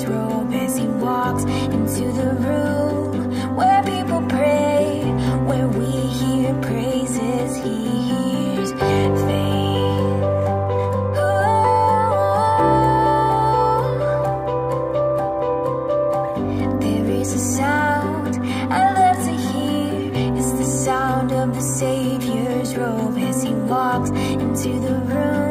his robe as he walks into the room where people pray, where we hear praises he hears. Faith. Oh, there is a sound I love to hear. It's the sound of the Savior's robe as he walks into the room.